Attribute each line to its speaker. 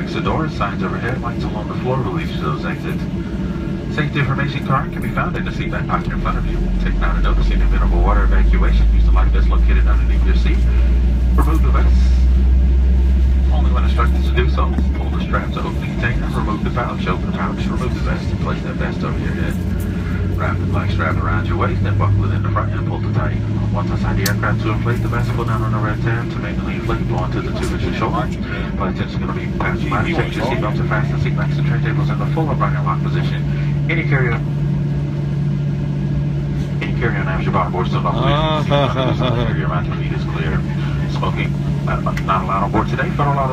Speaker 1: exit doors, signs overhead, lights along the floor will lead you to those exits. Safety information card can be found in the seat back pocket in front of you. Take note of noticing event of a water evacuation. Use the life vest located underneath your seat. Remove the vest. Only when instructed to do so. Pull the straps to open the container. Remove the pouch. Open the pouch. Remove the vest and place that vest over your head. Wrap the black strap around your waist, then buckle it in the front and pull the. Once inside the aircraft to inflate the vest, pull down on the red tab to manually inflate, blow onto the tube your shoulder. Flight attendants are going to be passing by check your seatbelts are fastened, seat backs and tray tables in the full upright and lock position. Any carry-on any carry-on items your bottom board still not released. Your mountain feet is clear. Smoking uh, not allowed on board today. Federal law